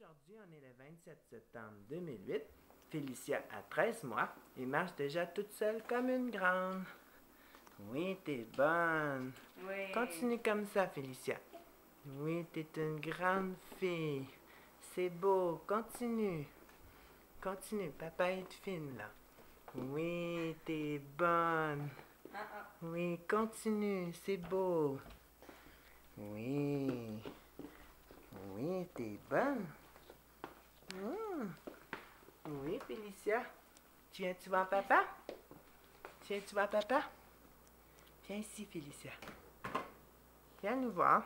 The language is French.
Aujourd'hui, on est le 27 septembre 2008. Félicia a 13 mois et marche déjà toute seule comme une grande. Oui, t'es bonne. Oui. Continue comme ça, Félicia. Oui, t'es une grande fille. C'est beau. Continue. Continue. Papa est fine, là. Oui, t'es bonne. Ah. Oui, continue. C'est beau. Oui. Oui, t'es bonne. Hmm. Oui, Félicia. Tu viens, tu voir papa? Tu viens, tu voir papa? Viens ici, Félicia. Viens nous voir.